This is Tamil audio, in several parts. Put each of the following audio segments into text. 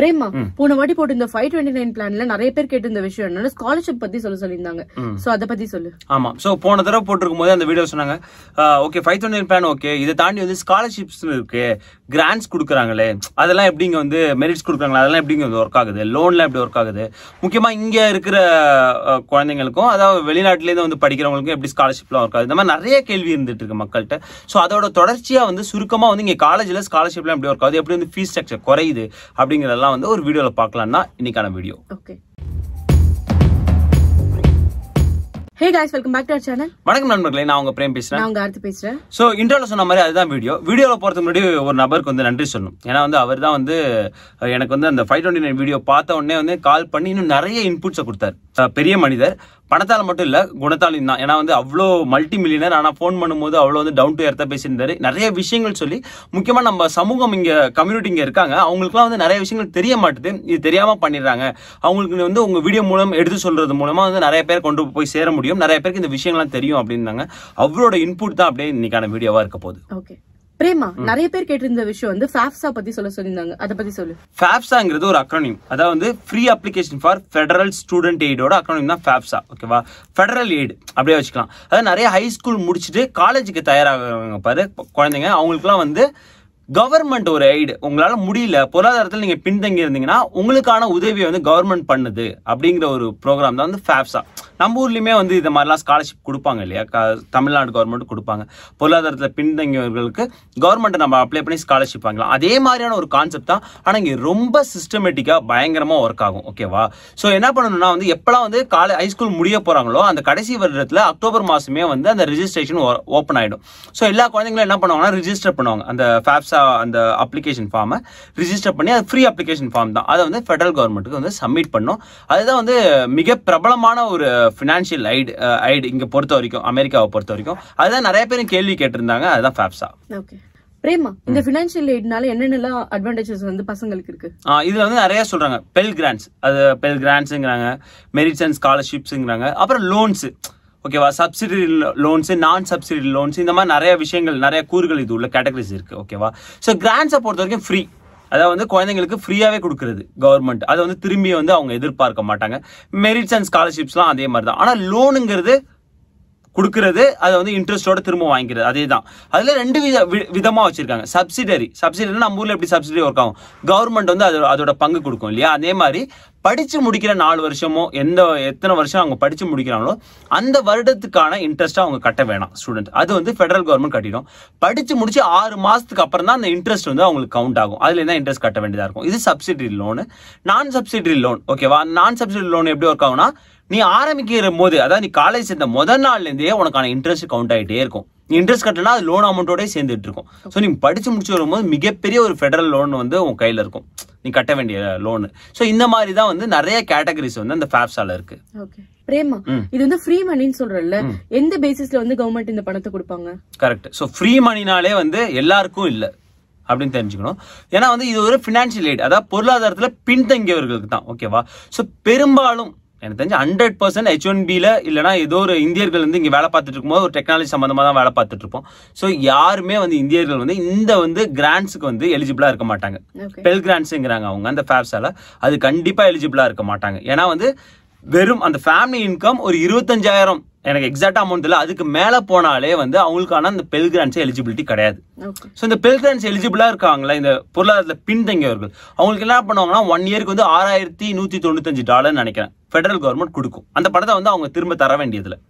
பிரேமா போன வாட்டி போட்டு இந்த ஃபைவ் டுவெண்ட்டி நைன் பிளான்ல நிறைய பேர் கேட்டு இந்த விஷயம் என்னன்னா ஸ்காலர்ஷிப் பத்தி சொல்ல சொல்லியிருந்தாங்க. சோ அத பத்தி சொல்லு. ஆமா. சோ போன தடவை போட்டிருக்கும் போது அந்த வீடியோ சொன்னாங்க okay five thousand plan okay இதை தாண்டி வந்து ஸ்காலர்ஷிப்ஸ் இருக்கு. கிராண்ட்ஸ் கொடுக்குறாங்களே. அதெல்லாம் எப்படிங்க வந்து மெரிட்ஸ் கொடுக்குறாங்களா? அதெல்லாம் எப்படிங்க வந்து ஒர்க் ஆகுது? லோன்லாம் எப்படி ஒர்க் ஆகுது? முக்கியமா இங்க இருக்கிற குழந்தைங்களுக்கும் அதாவது வெளிநாட்டுலேருந்து வந்து படிக்கிறவங்களுக்கும் எப்படி ஸ்காலர்ஷிப்லாம் ஒர்க் ஆகுது? இந்த மாதிரி நிறைய கேள்வி இருந்துட்டு இருக்கு மக்கள்கிட்ட. ஸோ அதோட தொடர்ச்சியா வந்து சுருக்கமா வந்து இங்க காலேஜ்ல ஸ்காலர்ஷிப்லாம் எப்படி ஒர்க் ஆகுது? எப்படி வந்து ஃபீஸ் ஸ்ட்ரக்சர் குறையுது? அப்படிங்கிறதெல்லாம் வந்து ஒரு வீடியோல பார்க்கலாம்னா இன்னைக்கான video. Okay hey guys welcome back to our channel வணக்கம் நண்பர்களே நான் உங்க பிரேம் பேசுறேன். நான் உங்க ஆர்த்தி பேசுறேன். ஸோ இன்டர்வியூல சொன்ன மாதிரி அதுதான் வீடியோ. வீடியோல போறதுக்கு முன்னாடி ஒரு நபருக்கு வந்து நன்றி சொல்லணும். ஏன்னா வந்து அவர் தான் வந்து எனக்கு வந்து அந்த ஃபைவ் டுவெண்ட்டி நைன் வீடியோ பார்த்த உடனே வந்து கால் பண்ணி இன்னும் நிறைய இன்புட்ஸை கொடுத்தாரு. பெரிய மனிதர். பணத்தால் மட்டும் இல்ல குணத்தாலையும் தான். ஏன்னா வந்து அவ்வளோ மல்டி மில்லியனர் ஆனால் ஃபோன் பண்ணும்போது அவ்வளோ வந்து டவுன் டு எர்த்தாக பேசியிருந்தாரு. நிறைய விஷயங்கள் சொல்லி முக்கியமா நம்ம சமூகம் இங்க கம்யூனிட்டி இங்க இருக்காங்க. அவங்களுக்குலாம் வந்து நிறைய விஷயங்கள் தெரிய மாட்டுது. இது தெரியாம பண்ணிடுறாங்க. அவங்களுக்கு வந்து உங்க வீடியோ மூலம் எடுத்து சொல்றது மூலமா வந்து நிறைய பேர் கொண்டு போய் சேர முடியும். நிறைய பேருக்கு இந்த விஷயங்கள்லாம் தெரியும் அப்படின்னாங்க. அவரோட இன்புட் தான் அப்படியே இன்னைக்கான வீடியோவா இருக்க போகுது. ஓகே பிரேமா நிறைய பேர் கேட்டிருந்த விஷயம் வந்து ஃபாப்ஸா பத்தி சொல்ல சொல்லியிருந்தாங்க. அத பத்தி சொல்லு. FAFSAங்கிறது ஒரு அக்ரோனிம் அதாவது வந்து free application for federal student எய்டோட acronym தான் FAFSA ஓகேவா ஃபெடரல் எய்டு அப்படியே வச்சுக்கலாம். அதாவது நிறைய ஹை ஸ்கூல் முடிச்சுட்டு காலேஜுக்கு தயாராகிறாங்க பாரு குழந்தைங்க. அவங்களுக்குலாம் வந்து கவர்மெண்ட் ஒரு எய்டு உங்களால் முடியல பொருளாதாரத்தில் நீங்கள் பின்தங்கி இருந்தீங்கன்னா உங்களுக்கான உதவியை வந்து கவர்மெண்ட் பண்ணுது அப்படிங்கிற ஒரு ப்ரோக்ராம் தான் வந்து ஃபேப்ஸா நம்ம ஊர்லேயுமே வந்து இந்த மாதிரிலாம் ஸ்காலர்ஷிப் கொடுப்பாங்க இல்லையா? க- தமிழ்நாடு கவர்மெண்ட் கொடுப்பாங்க. பொருளாதாரத்தில் பின்தங்கியவர்களுக்கு கவர்மெண்ட்டை நம்ம அப்ளை பண்ணி ஸ்காலர்ஷிப் வாங்கலாம். அதே மாதிரியான ஒரு கான்செப்ட் தான் ஆனால் இங்கே ரொம்ப சிஸ்டமேட்டிக்காக பயங்கரமாக ஒர்க் ஆகும். ஓகேவா ஸோ என்ன பண்ணணும்னா வந்து எப்போலாம் வந்து காலை ஹைஸ்கூல் முடிய போகிறாங்களோ அந்த கடைசி வருடத்தில் அக்டோபர் மாதமே வந்து அந்த ரிஜிஸ்ட்ரேஷன் ஓப்பன் ஆகிடும் ஸோ எல்லா குழந்தைங்களும் என்ன பண்ணுவாங்கன்னா ரிஜிஸ்டர் பண்ணுவாங்க. அந்த ஃபேப்ஸா அந்த அப்ளிகேஷன் ஃபார்மை ரிஜிஸ்டர் பண்ணி அது ஃப்ரீ அப்ளிகேஷன் ஃபார்ம் தான். அதை வந்து ஃபெடரல் கவர்மெண்ட்டுக்கு வந்து சப்மிட் பண்ணும். அதுதான் வந்து மிக பிரபலமான ஒரு ஃபினான்ஷியல் ஐடு ஐடு இங்க பொறுத்த வரைக்கும் அமெரிக்காவை பொறுத்த வரைக்கும். அதுதான் நிறைய பேரும் கேள்வி கேட்டிருந்தாங்க. அதுதான் ஃபேப்ஸா ஓகே பிரேமா இந்த பினான்சியல் எய்ட்னால என்னென்னலாம் அட்வான்டேஜஸ் வந்து பசங்களுக்கு இருக்கு? இதுல வந்து நிறைய சொல்றாங்க. பெல் கிராண்ட்ஸ் அது பெல் கிராண்ட்ஸுங்கிறாங்க மெரிட்ஸ் அண்ட் ஸ்காலர்ஷிப்ஸுங்கிறாங்க அப்புறம் லோன்ஸ் ஓகேவா? Subsidy loans non subsidy loans இந்த மாதிரி நிறைய விஷயங்கள் நிறைய கூறுகள் இது உள்ள கேட்டகரிஸ் இருக்குது ஓகேவா? ஸோ கிராண்ட்ஸை பொறுத்த வரைக்கும் ஃப்ரீ அதாவது வந்து குழந்தைங்களுக்கு ஃப்ரீயாகவே கொடுக்குறது கவர்மெண்ட் அதை வந்து திரும்பி வந்து அவங்க எதிர்பார்க்க மாட்டாங்க. மெரிட்ஸ் அண்ட் ஸ்காலர்ஷிப்ஸ்லாம் அதே மாதிரி தான். ஆனால் லோனுங்கிறது கொடுக்கறது அதை வந்து இன்ட்ரெஸ்டோட திரும்ப வாங்கிக்கிறது. அதே தான் அதில் ரெண்டு வித வி- வச்சுருக்காங்க. சப்சிடரி சப்சிடரி நம்ம ஊரில் எப்படி சப்சிடரி ஒர்க் ஆகும்? கவர்மெண்ட் வந்து அதோட அதோட பங்கு கொடுக்கும் இல்லையா? அதே மாதிரி படித்து முடிக்கிற நாலு வருஷமோ எந்த எத்தனை வருஷம் அவங்க படித்து முடிக்கிறாங்களோ அந்த வருடத்துக்கான இன்ட்ரெஸ்ட்டாக அவங்க கட்ட வேணாம் ஸ்டூடெண்ட் அது வந்து ஃபெடரல் கவர்மெண்ட் கட்டிடும். படித்து முடிச்சு ஆறு மாதத்துக்கு அப்புறம் தான் அந்த இன்ட்ரெஸ்ட் வந்து அவங்களுக்கு கவுண்ட் ஆகும். அதில் தான் இன்ட்ரெஸ்ட் கட்ட வேண்டியதாக இருக்கும். இது சப்சிடரி லோனு நான் சப்சிடரி லோன் ஓகேவா நான் சப்சிடரி லோன் எப்படி ஒர்க் ஆகும்னா நீ ஆரம்பிக்கிற போது அதாவது நீ காலேஜ் சேர்ந்த முதல் நாள்ல இருந்தே உனக்கான இன்ட்ரெஸ்ட் கவுண்ட் ஆயிட்டே இருக்கும். நீ இன்ட்ரெஸ்ட் கட்டலாம் அது லோன் அமௌண்ட்டோட சேர்ந்துட்டு இருக்கும். ஸோ நீ படிச்சு முடிச்சு வரும்போது மிகப்பெரிய ஒரு ஃபெடரல் லோன் வந்து உன் கையில இருக்கும். நீ கட்ட வேண்டிய லோன் ஸோ இந்த மாதிரி தான் வந்து நிறைய கேட்டகரிஸ் வந்து அந்த ஃபேப்ஸால இருக்கு. பிரேமா இது வந்து ஃப்ரீ மணின்னு சொல்றல்ல எந்த பேசிஸ்ல வந்து கவர்மெண்ட் இந்த பணத்தை கொடுப்பாங்க? கரெக்ட் ஸோ ஃப்ரீ மணினாலே வந்து எல்லாருக்கும் இல்லை அப்படின்னு தெரிஞ்சுக்கணும். ஏன்னா வந்து இது ஒரு ஃபினான்ஷியல் எய்ட் அதாவது பொருளாதாரத்தில் பின்தங்கியவர்களுக்கு தான். ஓகேவா ஸோ பெரும்பாலும் எனக்கு தெரிஞ்சு ஹண்ட்ரட் பர்சன்ட் ஹெச் ஒன் பியில் இல்லைனா ஏதோ ஒரு இந்தியர்கள் வந்து இங்கே வேலை பார்த்துட்டு இருக்கும்போது ஒரு டெக்னாலஜி சம்மந்தமாக தான் வேலை பார்த்துட்டு இருப்போம். ஸோ யாருமே வந்து இந்தியர்கள் வந்து இந்த வந்து கிராண்ட்ஸுக்கு வந்து எலிஜிபிளாக இருக்க மாட்டாங்க. பெல் கிராண்ட்ஸுங்கிறாங்க அவங்க அந்த ஃபேப்ஸால அது கண்டிப்பா எலிஜிபிளா இருக்க மாட்டாங்க. ஏன்னா வந்து வெறும் அந்த ஃபேமிலி இன்கம் ஒரு இருபத்தஞ்சாயிரம். எனக்கு எக்ஸாக்ட் அமௌண்ட் இல்லை. அதுக்கு மேல போனாலே வந்து அவங்களுக்கான அந்த பெல் கிராண்ட்ஸ் எலிஜிபிலிட்டி கிடையாது. ஸோ இந்த பெல் கிராண்ட்ஸ் எலிஜிபிளா இருக்காங்களா இந்த பொருளாதாரத்தில் பின்தங்கியவர்கள் அவங்களுக்கு என்ன பண்ணுவாங்கன்னா ஒன் இயருக்கு வந்து ஆறாயிரத்தி நூத்தி தொண்ணூத்தஞ்சு டாலர்னு நினைக்கிறேன். ஃபெடரல் கவர்மெண்ட் கொடுக்கும். அந்த பணத்தை வந்து அவங்க திரும்ப தர வேண்டியதில்லை.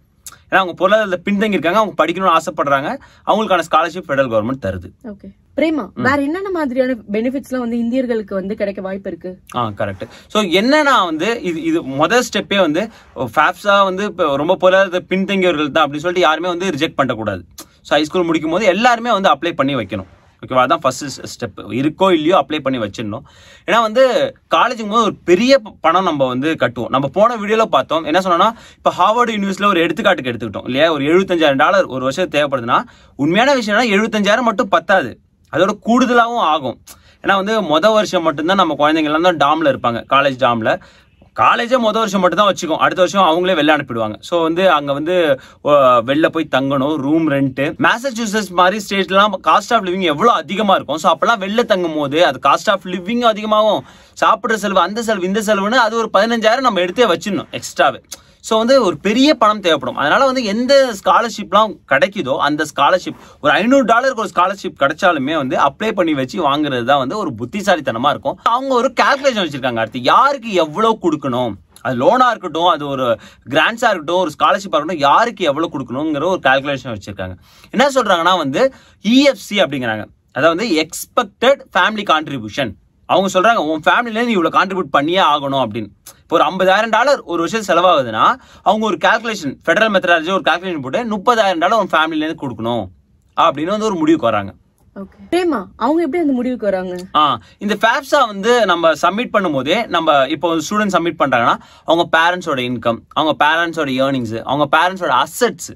ஏன்னா அவங்க பொருளாதாரத்தில் பின்தங்கி இருக்காங்க அவங்க படிக்கணும்னு ஆசைப்படுறாங்க. அவங்களுக்கான ஸ்காலர்ஷிப் ஃபெடரல் கவர்மெண்ட் தருது. ஓகே பிரேமா வேற என்னென்ன மாதிரியான பெனிஃபிட்ஸ்லாம் வந்து இந்தியர்களுக்கு வந்து கிடைக்க வாய்ப்பு இருக்கு? ஆ கரெக்ட் ஸோ என்னன்னா வந்து இது இது முதல் ஸ்டெப்பே வந்து ஃபேப்ஸா வந்து இப்போ ரொம்ப பொருளாதார பின்தங்கியவர்கள் தான் அப்படின்னு சொல்லிட்டு யாருமே வந்து ரிஜெக்ட் பண்ணக்கூடாது. ஸோ ஹைஸ்கூல் முடிக்கும் போது எல்லாருமே வந்து அப்ளை பண்ணி வைக்கணும். ஓகேவா அதான் ஃபஸ்ட்டு ஸ்டெப் இருக்கோ இல்லையோ அப்ளை பண்ணி வச்சிடணும். ஏன்னா வந்து காலேஜுக்கு போது ஒரு பெரிய பணம் நம்ம வந்து கட்டுவோம். நம்ம போன வீடியோவில் பார்த்தோம் என்ன சொன்னோம்னா இப்போ ஹார்வர்டு யூனிவர்சிட்டியில் ஒரு எடுத்துக்காட்டுக்கு எடுத்துக்கிட்டோம் இல்லையா? ஒரு எழுபத்தஞ்சாயிரம் டாலர் ஒரு வருஷம் தேவைப்படுதுன்னா உண்மையான விஷயம்னா எழுபத்தஞ்சாயிரம் மட்டும் பத்தாது. அதோட கூடுதலாகவும் ஆகும். ஏன்னா வந்து மொதல் வருஷம் மட்டும்தான் நம்ம குழந்தைங்கள்லாம் தான் டாமில் இருப்பாங்க. காலேஜ் டாமில் காலேஜே மொதல் வருஷம் மட்டும் தான் வச்சுக்கோம். அடுத்த வருஷம் அவங்களே வெளில அனுப்பிடுவாங்க. ஸோ வந்து அங்கே வந்து வெளில போய் தங்கணும் ரூம் ரெண்ட்டு மேசச்சூசஸ் மாதிரி ஸ்டேட்லாம் காஸ்ட் ஆஃப் லிவிங் எவ்வளோ அதிகமாக இருக்கும். ஸோ அப்போலாம் வெளில தங்கும் போது அது காஸ்ட் ஆஃப் லிவிங் அதிகமாகும். சாப்பிட்ற செலவு அந்த செலவு இந்த செலவுன்னு அது ஒரு பதினஞ்சாயிரம் நம்ம எடுத்தே வச்சிடணும் எக்ஸ்ட்ராவே ஸோ வந்து ஒரு பெரிய பணம் தேவைப்படும். அதனால வந்து எந்த ஸ்காலர்ஷிப்லாம் கிடைக்குதோ அந்த ஸ்காலர்ஷிப் ஒரு ஐநூறு டாலருக்கு ஒரு ஸ்காலர்ஷிப் கிடைச்சாலுமே வந்து அப்ளை பண்ணி வச்சு வாங்குறது தான் வந்து ஒரு புத்திசாலித்தனமாக இருக்கும். அவங்க ஒரு கால்குலேஷன் வச்சிருக்காங்க அடுத்து யாருக்கு எவ்வளோ கொடுக்கணும்? அது லோனாக இருக்கட்டும் அது ஒரு கிராண்ட்ஸாக இருக்கட்டும் ஒரு ஸ்காலர்ஷிப்பாக இருக்கட்டும் யாருக்கு எவ்வளோ கொடுக்கணுங்கிற ஒரு கால்குலேஷன் வச்சுருக்காங்க. என்ன சொல்கிறாங்கன்னா வந்து இஎஃப்சி அப்படிங்கிறாங்க. அதாவது எக்ஸ்பெக்டட் ஃபேமிலி கான்ட்ரிபியூஷன் அவங்க சொல்கிறாங்க உன் ஃபேமிலியில் நீ இவ்வளோ கான்ட்ரிபியூட் பண்ணியே ஆகணும் அப்படின்னு. இப்போ ஒரு ஐம்பதாயிரம் டாலர் ஒரு வருஷம் செலவாகுதுன்னா அவங்க ஒரு கால்குலேஷன் ஃபெடரல் மெத்தடாலஜி ஒரு கால்குலேஷன் போட்டு முப்பதாயிரம் டாலர் உன் ஃபேமிலில இருந்து கொடுக்கணும் அப்படின்னு வந்து ஒரு முடிவுக்கு வராங்க. ஓகே அவங்க எப்படி அந்த முடிவுக்கு வராங்க? ஆ இந்த ஃபேப்ஸா வந்து நம்ம சப்மிட் பண்ணும்போதே நம்ம இப்போ ஸ்டூடெண்ட் சப்மிட் பண்றாங்கன்னா அவங்க பேரண்ட்ஸோட இன்கம் அவங்க பேரண்ட்ஸோட ஏர்னிங்ஸ் அவங்க பேரண்ட்ஸோட அசெட்ஸ்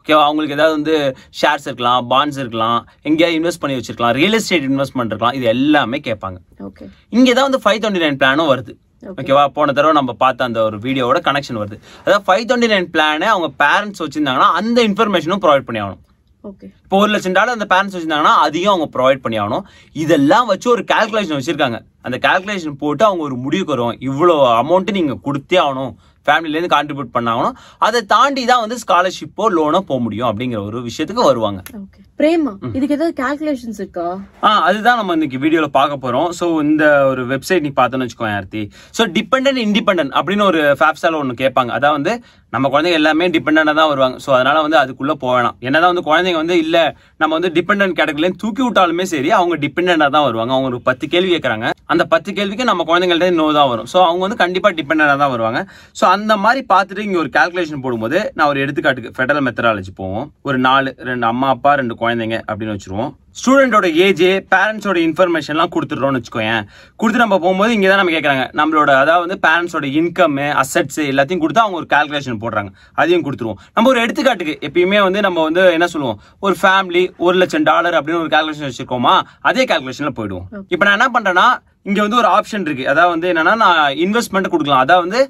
ஓகேவா அவங்களுக்கு ஏதாவது வந்து ஷேர்ஸ் இருக்கலாம் பாண்ட்ஸ் இருக்கலாம் எங்கேயாவது இன்வெஸ்ட் பண்ணி வச்சிருக்கலாம் ரியல் எஸ்டேட் இன்வெஸ்ட்மெண்ட் இருக்கலாம் இது எல்லாமே கேட்பாங்க. ஓகே இங்கே தான் வந்து ஃபைவ் டுவெண்ட்டி நைன் பிளானும் வருது. ஓகேவா போன தடவை நம்ம பார்த்த அந்த ஒரு வீடியோவோட கனெக்ஷன் வருது. அதாவது ஃபைவ் டுவெண்ட்டி நைன் பிளானை அவங்க பேரண்ட்ஸ் வச்சிருந்தாங்கன்னா அந்த இன்ஃபர்மேஷனும் ப்ரொவைட் பண்ணி ஆகணும் ஓகே இப்போ ஒரு லட்சம் டாலர் அந்த பேரண்ட்ஸ் வச்சிருந்தாங்கன்னா அதையும் அவங்க ப்ரொவைட் பண்ணி ஆகணும். இதெல்லாம் வச்சு ஒரு கால்குலேஷன் வச்சிருக்காங்க. அந்த கால்குலேஷன் போட்டு அவங்க ஒரு முடிவுக்கு வரும் இவ்வளோ அமௌண்ட் நீங்க கொடுத்தே ஆகணும். ஃபேமிலிலேருந்து கான்ட்ரிபியூட் பண்ணாகணும் அதை தாண்டி தான் வந்து ஸ்காலர்ஷிப்போ லோனோ போக முடியும் அப்படிங்கிற ஒரு விஷயத்துக்கு வருவாங்க. பிரேமா இதுக்கு ஏதாவது கால்குலேஷன்ஸ் இருக்கா? ஆ அதுதான் நம்ம இன்னைக்கு வீடியோல பார்க்க போறோம். ஸோ இந்த ஒரு வெப்சைட் நீ பார்த்தோன்னு வச்சுக்கோ ஆர்த்தி. ஸோ டிபெண்டன்ட் இண்டிபெண்டன்ட் அப்படின்னு ஒரு ஃபேப்ஸால ஒன்று கேட்பாங்க. அதான் வந்து நம்ம குழந்தைங்க எல்லாமே டிபெண்டாக தான் வருவாங்க. ஸோ அதனால வந்து அதுக்குள்ள போவேணாம் என்னதான் வந்து குழந்தைங்க வந்து இல்ல நம்ம வந்து டிபெண்டன்ட் கேட்டகரியில தூக்கி விட்டாலுமே சரி அவங்க டிபெண்டாக தான் வருவாங்க. அவங்க ஒரு பத்து கேள்வி கேட்குறாங்க அந்த பத்து கேள்விக்கு நம்ம குழந்தைங்கள்ட்ட நோ தான் வரும். ஸோ அவங்க வந்து கண்டிப்பாக டிபெண்டாக தான் வருவாங்க. ஸோ அந்த மாதிரி பார்த்துட்டு இங்க ஒரு கால்குலேஷன் போடும்போது நான் ஒரு எடுத்துக்காட்டுக்கு ஃபெடரல் மெத்தடாலஜி போவோம். ஒரு நாலு ரெண்டு அம்மா அப்பா ரெண்டு குழந்தைங்க அப்படின்னு வச்சிருவோம். ஸ்டூடெண்டோட ஏஜ் பேரண்ட்ஸோட இன்ஃபர்மேஷன்லாம் கொடுத்துட்றோம்னு வச்சுக்கோயேன். கொடுத்து நம்ம போகும்போது இங்கே தான் நம்ம கேட்குறாங்க நம்மளோட அதாவது வந்து பேரண்ட்ஸோட இன்கம் அசெட்ஸ் எல்லாத்தையும் கொடுத்து அவங்க ஒரு கால்குலேஷன் போடுறாங்க. அதையும் கொடுத்துருவோம். நம்ம ஒரு எடுத்துக்காட்டுக்கு எப்பயுமே வந்து நம்ம வந்து என்ன சொல்லுவோம்? ஒரு ஃபேமிலி ஒரு லட்சம் டாலர் அப்படின்னு ஒரு கால்குலேஷன் வச்சிருக்கோமா? அதே கால்குலேஷன்ல போயிடுவோம். இப்போ நான் என்ன பண்றேன்னா இங்க வந்து ஒரு ஆப்ஷன் இருக்கு. அதாவது வந்து என்னன்னா நான் இன்வெஸ்ட்மெண்ட் கொடுக்கலாம். அதாவது வந்து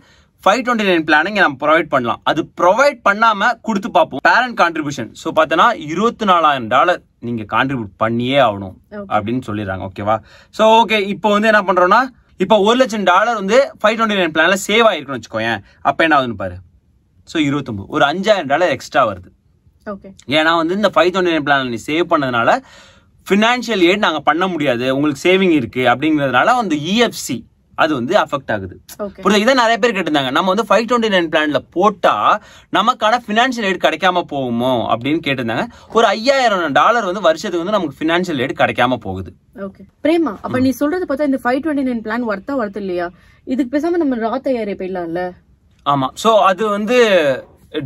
ஃபைவ் டுவெண்ட்டி நைன் பிளானிங் நம்ம ப்ரொவைட் பண்ணலாம். அது ப்ரொவைட் பண்ணாம கொடுத்து பார்ப்போம். பேரண்ட் கான்ட்ரிபியூஷன் ஸோ பார்த்தோன்னா இருபத்தி நாலாயிரம் டாலர் நீங்க கான்ட்ரிபியூட் பண்ணியே ஆகணும். அப்படின்னு சொல்லிடுறாங்க ஓகேவா ஸோ ஓகே இப்போ வந்து என்ன பண்றோம்னா இப்போ ஒரு லட்சம் டாலர் வந்து ஃபைவ் டுவெண்ட்டி நைன் பிளான்ல சேவ் ஆயிருக்குன்னு வச்சுக்கோயேன். அப்போ என்ன ஆகுதுன்னு பாரு? ஸோ இருபத்தொம்பது. ஒரு அஞ்சாயிரம் டாலர் எக்ஸ்ட்ரா வருது. ஏன்னா வந்து இந்த ஃபைவ் டுவெண்ட்டி நைன் பிளான் நீ சேவ் பண்ணதுனால ஃபினான்ஷியல் எய்ட் நாங்கள் பண்ண முடியாது. உங்களுக்கு சேவிங் இருக்கு அப்படிங்கிறதுனால அந்த இஎஃப்சி அது வந்து அஃபெக்ட் ஆகுது. புரியுது? இதை நிறைய பேர் கேட்டிருந்தாங்க. நம்ம வந்து ஃபைவ் டுவெண்ட்டி நைன் பிளான்ல போட்டா நமக்கான ஃபினான்ஷியல் எய்ட் கிடைக்காம போகுமோ? அப்படின்னு கேட்டிருந்தாங்க. ஒரு ஐயாயிரம் டாலர் வந்து வருஷத்துக்கு வந்து நமக்கு ஃபினான்ஷியல் எய்ட் கிடைக்காம போகுது. ஓகே பிரேமா அப்ப நீ சொல்றது பார்த்தா இந்த ஃபைவ் டுவெண்ட்டி நைன் பிளான் ஒர்த்தா ஒர்த் இல்லையா? இதுக்கு பேசாம நம்ம ராத் ஐயாரே போயிடலாம்ல ஆமா. சோ அது வந்து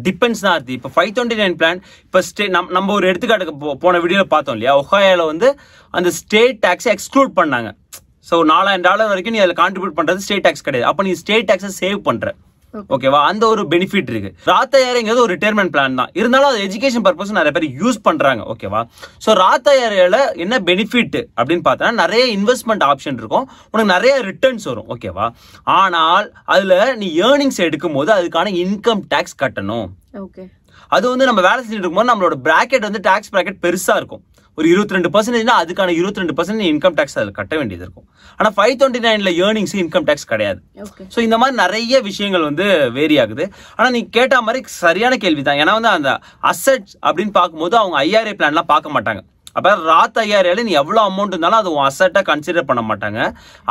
டிபெண்ட்ஸ் தான் அது. இப்போ ஃபைவ் டுவெண்ட்டி நைன் பிளான் இப்போ ஸ்டே நம் நம்ம ஒரு எடுத்துக்காட்டுக்கு போன வீடியோல பார்த்தோம் இல்லையா? ஒஹாயால வந்து அந்த ஸ்டேட் டேக்ஸை எக்ஸ்க்ளூட் பண்ணாங்க. ஸோ நாலாயிரம் டாலர் வரைக்கும் நீ அதில் கான்ட்ரிபியூட் பண்றது ஸ்டேட் டேக்ஸ் கிடையாது. அப்போ நீ ஸ்டேட் டேக்ஸை சேவ் Okay. ஓகேவா அந்த ஒரு பெனிஃபிட் இருக்கு. ராத்தையாருங்கிறது ஒரு ரிட்டையர்மெண்ட் பிளான் தான். இருந்தாலும் அது எஜுகேஷன் பர்பஸ் நிறைய பேர் யூஸ் பண்றாங்க. ஓகேவா ஸோ ராத்தையாரில் என்ன பெனிஃபிட் அப்படின்னு பார்த்தா நிறைய இன்வெஸ்ட்மெண்ட் ஆப்ஷன் இருக்கும். உனக்கு நிறைய ரிட்டர்ன்ஸ் வரும். ஓகேவா ஆனால் அதுல நீ ஏர்னிங்ஸ் எடுக்கும் போது அதுக்கான இன்கம் டேக்ஸ் கட்டணும். ஓகே அது வந்து நம்ம வேலை செஞ்சுட்டு இருக்கும்போது நம்மளோட பிராக்கெட் வந்து டாக்ஸ் பிராக்கெட் பெருசா இருக்கும். ஒரு இருபத்தி ரெண்டு பர்சன்டேஜ்னா அதுக்கான இருபத்தி ரெண்டு பர்சன்ட் இன்கம் டேக்ஸ் அதில் கட்ட வேண்டியது இருக்கும். ஆனா ஃபைவ் டுவெண்ட்டி நைன்ல ஏர்னிங்ஸ் இன்கம் டேக்ஸ் கிடையாது ஸோ இந்த மாதிரி நிறைய விஷயங்கள் வந்து வேரி ஆகுது. ஆனா நீ கேட்ட மாதிரி சரியான கேள்வி தான் ஏன்னா வந்து அந்த அசெட்ஸ் அப்படின்னு பார்க்கும்போது அவங்க ஐஆர்ஏ பிளான்லாம் பார்க்க மாட்டாங்க. அப்ப ராத் ஐஆர்ஏல நீ எவ்வளவு அமௌண்ட் இருந்தாலும் அது உன் அசட்டா கன்சிடர் பண்ண மாட்டாங்க.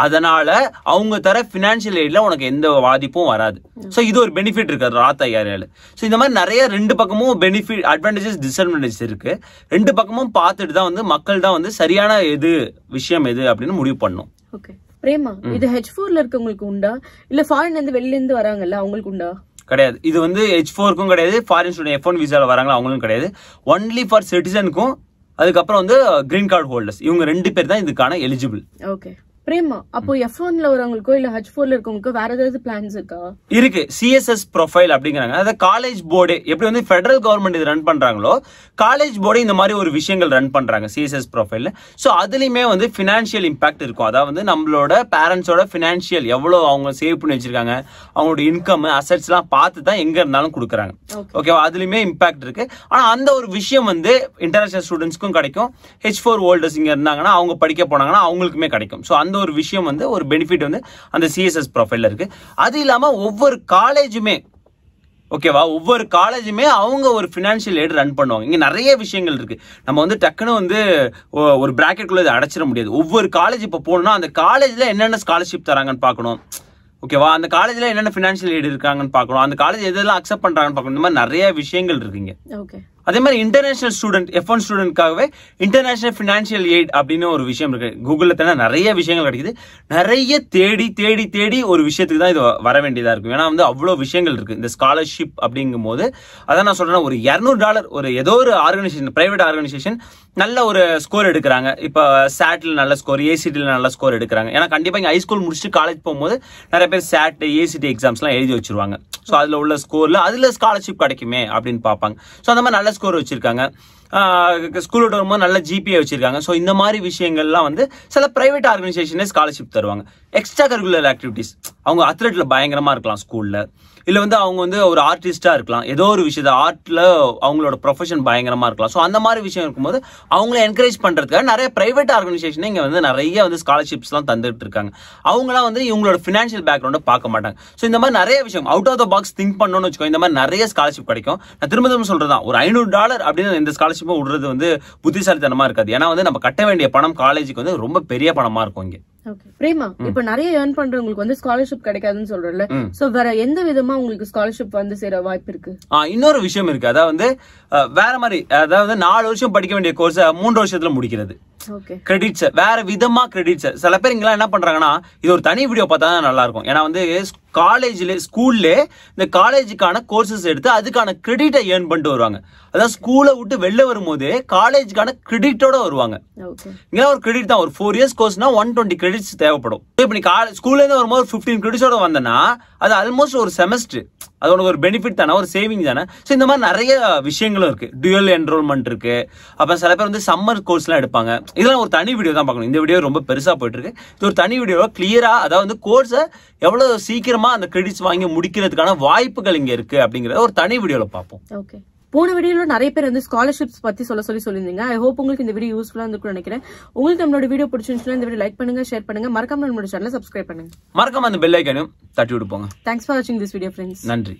அதனால அவங்க தர பினான்சியல் எய்ட்ல உனக்கு எந்த பாதிப்பும் வராது. ஸோ இது ஒரு பெனிஃபிட் இருக்கு ராத் ஐஆர்ஏல ஸோ இந்த மாதிரி நிறைய ரெண்டு பக்கமும் பெனிஃபிட் அட்வான்டேஜஸ் டிஸ்அட்வான்டேஜஸ் இருக்கு. ரெண்டு பக்கமும் பார்த்துட்டு தான் வந்து மக்கள் தான் வந்து சரியான எது விஷயம் எது அப்படின்னு முடிவு பண்ணும். ஓகே பிரேமா இது ஹெச் ஃபோர்ல இருக்கவங்களுக்கு உண்டா? இல்ல ஃபாரின்ல இருந்து வெளில இருந்து வராங்கல்ல அவங்களுக்கு உண்டா? கிடையாது. இது வந்து எச் ஃபோருக்கும் கிடையாது. ஃபாரின் ஸ்டூடெண்ட் எஃப் ஒன் விசாவில் வராங்களா அவங்களும் கிடையாது. ஒன்லி ஃபார் சிட்டிசனுக்கும் அதுக்கப்புறம் வந்து கிரீன் கார்டு ஹோல்டர்ஸ் இவங்க ரெண்டு பேர் தான் இதுக்கான எலிஜிபிள் ஓகே பிரேமா அப்போ எஃப் ஒன்ல வரவங்களுக்கோ இல்ல ஹச் ஃபோர்ல இருக்கவங்களுக்கோ வேற ஏதாவது பிளான்ஸ் இருக்கா? இருக்கு. சிஎஸ்எஸ் ப்ரொஃபைல் அப்படிங்கிறாங்க. அதாவது காலேஜ் போர்டு எப்படி வந்து ஃபெடரல் கவர்மெண்ட் இது ரன் பண்றாங்களோ காலேஜ் போர்டு இந்த மாதிரி ஒரு விஷயங்கள் ரன் பண்றாங்க சிஎஸ்எஸ் ப்ரொஃபைல்ல ஸோ அதுலயுமே வந்து ஃபினான்ஷியல் இம்பாக்ட் இருக்கும். அதாவது நம்மளோட பேரண்ட்ஸோட ஃபினான்ஷியல் எவ்வளவு அவங்க சேவ் பண்ணி வச்சிருக்காங்க அவங்களோட இன்கம் அசட்ஸ்லாம் பார்த்து தான் எங்க இருந்தாலும் கொடுக்குறாங்க. ஓகேவா அதுலயுமே இம்பாக்ட் இருக்கு. ஆனா அந்த ஒரு விஷயம் வந்து இன்டர்நேஷனல் ஸ்டூடெண்ட்ஸ்க்கும் கிடைக்கும். ஹெச் ஃபோர் ஹோல்டர்ஸ் இங்க இருந்தாங்கன்னா அவங்க படிக்க போனாங்கன்னா அவங்களுக்குமே கிடைக்கும். ஸோ அந்த ஒரு விஷயம் வந்து ஒரு பெனிஃபிட் வந்து அந்த சிஎஸ்எஸ் ப்ரொஃபைலில் இருக்குது அது இல்லாமல் ஒவ்வொரு காலேஜுமே ஓகேவா ஒவ்வொரு காலேஜுமே அவங்க ஒரு ஃபினான்ஷியல் எய்டு ரன் பண்ணுவாங்க. இங்கே நிறைய விஷயங்கள் இருக்குது நம்ம வந்து டக்குன்னு வந்து ஒரு பிராக்கெட்டுக்குள்ள இதை அடைச்சிட முடியாது. ஒவ்வொரு காலேஜ் இப்போ போகணும்னா அந்த காலேஜில் என்னென்ன ஸ்காலர்ஷிப் தராங்கன்னு பார்க்கணும். ஓகேவா அந்த காலேஜில் என்னென்ன ஃபினான்ஷியல் எய்டு இருக்காங்கன்னு பார்க்கணும். அந்த காலேஜ் எதெல்லாம் அக்செப்ட் பண்ணுறாங்கன்னு பார்க்கணும். இந்த மாதிரி நிறைய விஷயங்கள் இருக்குங்க ஓகே அதே மாதிரி இன்டர்நேஷனல் ஸ்டூடெண்ட் எஃப் ஒன் ஸ்டூடெண்ட்காகவே இன்டர்நேஷனல் ஃபினான்ஷியல் எய்ட் அப்படின்னு ஒரு விஷயம் இருக்கு. கூகுளில் தானே நிறைய விஷயங்கள் கிடைக்குது. நிறைய தேடி தேடி தேடி ஒரு விஷயத்துக்கு தான் இது வர வேண்டியதாக இருக்கும். ஏன்னா வந்து அவ்வளோ விஷயங்கள் இருக்கு. இந்த ஸ்காலர்ஷிப் அப்படிங்கும் போது அதான் நான் சொல்றேன் ஒரு இரநூறு டாலர் ஒரு ஏதோ ஒரு ஆர்கனைசேஷன் பிரைவேட் ஆர்கனைசேஷன் நல்ல ஒரு ஸ்கோர் எடுக்கிறாங்க. இப்போ சேட்டில் நல்ல ஸ்கோர் ஏசிடியில் நல்ல ஸ்கோர் எடுக்கிறாங்க. ஏன்னா கண்டிப்பாக இங்கே ஹைஸ்கூல் முடிச்சுட்டு காலேஜ் போகும்போது நிறைய பேர் சேட் ஏசிடி எக்ஸாம்ஸ்லாம் எழுதி வச்சிருவாங்க. ஸோ அதில் உள்ள ஸ்கோரில் அதில் ஸ்காலர்ஷிப் கிடைக்குமே அப்படின்னு பார்ப்பாங்க. ஸோ அந்த மாதிரி நல்ல ஸ்கோர் வச்சிருக்காங்க. ஸ்கூல் விட்டு வரும்போது நல்ல ஜிபிஏ வச்சிருக்காங்க. ஸோ இந்த மாதிரி விஷயங்கள்லாம் வந்து சில ப்ரைவேட் ஆர்கனைசேஷனே ஸ்காலர்ஷிப் தருவாங்க. எக்ஸ்ட்ரா கரிக்குலர் ஆக்டிவிட்டிஸ் அவங்க அத்லெட்டில் பயங்கரமா இருக்கலாம் ஸ்கூல்ல இல்லை வந்து அவங்க வந்து ஒரு ஆர்டிஸ்டா இருக்கலாம். ஏதோ ஒரு விஷயத்த ஆர்ட்டில் அவங்களோட ப்ரொஃபஷன் பயங்கரமாக இருக்கலாம். ஸோ அந்த மாதிரி விஷயம் இருக்கும்போது அவங்கள என்கரேஜ் பண்ணுறதுக்காக நிறைய ப்ரைவேட் ஆர்கனைசேஷன் இங்கே வந்து நிறைய வந்து ஸ்காலர்ஷிப்ஸ்லாம் தந்துட்டு இருக்காங்க அவங்களாம் வந்து இவங்களோட ஃபினான்ஷியல் பேக்ரவுண்டை பார்க்க மாட்டாங்க. ஸோ இந்த மாதிரி நிறைய விஷயம் out of the box think பண்ணணும்னு வச்சுக்கோ இந்த மாதிரி நிறைய ஸ்காலர்ஷிப் கிடைக்கும். நான் திரும்ப திரும்ப தான் ஒரு ஐநூறு டாலர் அப்படின்னு இந்த ஸ்காலர்ஷிப்பை விடுறது வந்து புத்திசாலித்தனமாக இருக்காது. ஏன்னா வந்து நம்ம கட்ட வேண்டிய பணம் காலேஜுக்கு வந்து ரொம்ப பெரிய பணமாக இருக்கும் இங்கே. பிரேமா இப்ப நிறைய ஏர்ன் பண்றவங்களுக்கு வந்து ஸ்காலர்ஷிப் கிடைக்காதுன்னு சொல்றல சோ வேற எந்த விதமா உங்களுக்கு ஸ்காலர்ஷிப் வந்து சேர வாய்ப்பு இருக்கு? இன்னொரு விஷயம் இருக்கு. அதாவது வந்து வேற மாதிரி அதாவது நாலு வருஷம் படிக்க வேண்டிய கோர்ஸை மூன்று வருஷத்துல முடிக்கிறது. ஓகே கிரெடிட்ஸ் வேற விதமா கிரெடிட்ஸ் சில பேர் இங்கெல்லாம் என்ன பண்றாங்கன்னா இது ஒரு தனி வீடியோ பார்த்தா நல்லா இருக்கும். ஏன்னா வந்து காலேஜ்ல ஸ்கூல்ல இந்த காலேஜுக்கான கோர்சஸ் எடுத்து அதுக்கான கிரெடிட்டை ஏர்ன் பண்ணிட்டு வருவாங்க. அதாவது ஸ்கூலை விட்டு வெளில வரும்போது காலேஜுக்கான கிரெடிட்டோட வருவாங்க. இங்க ஒரு கிரெடிட் தான். ஒரு ஃபோர் இயர்ஸ் கோர்ஸ்னா ஒன் டுவெண்ட்டி கிரெடிட்ஸ் தேவைப்படும். இப்போ நீ காலேஜ் ஸ்கூல்ல இருந்து வரும்போது ஃபிஃப்டீன் கிரெடிட்ஸோட வந்தனா அது ஆல்மோஸ்ட் ஒரு செமஸ்டர் அது உனக்கு ஒரு பெனிஃபிட் தானே ஒரு சேவிங் தானே. ஸோ இந்த மாதிரி நிறைய விஷயங்களும் இருக்கு. டுவல் என்ரோல்மெண்ட் இருக்கு. அப்புறம் சில பேர் வந்து சம்மர் கோர்ஸ்லாம் எடுப்பாங்க. இதெல்லாம் ஒரு தனி வீடியோ தான் பார்க்கணும். இந்த வீடியோ ரொம்ப பெருசா போயிட்டு இருக்கு இது ஒரு தனி வீடியோவை கிளியராக அதாவது வந்து கோர்ஸை எவ்வளவு சீக்கிரமா அந்த கிரெடிட்ஸ் வாங்கி முடிக்கிறதுக்கான வாய்ப்புகள் இங்க இருக்கு அப்படிங்கிறத ஒரு தனி வீடியோவில் பார்ப்போம். ஓகே போன வீடியோல நிறைய பேர் வந்து ஸ்காலர்ஷிப்ஸ் பத்தி சொல்ல சொல்லி சொல்லியிருந்தீங்க. ஐ ஹோப் உங்களுக்கு இந்த வீடியோ யூஸ்ஃபுல்லா இருந்திருக்கும்னு நினைக்கிறேன். உங்களுக்கு நம்மளோட வீடியோ பிடிச்சிருந்துச்சுன்னா இந்த வீடியோ லைக் பண்ணுங்க ஷேர் பண்ணுங்க. மறக்காம நம்மளோட சேனலை சப்ஸ்கிரைப் பண்ணுங்க. மறக்காம அந்த பெல் ஐக்கனையும் தட்டி விட்டு போங்க. தேங்க்ஸ் ஃபார் வாட்சிங் திஸ் வீடியோ ஃப்ரெண்ட்ஸ் நன்றி.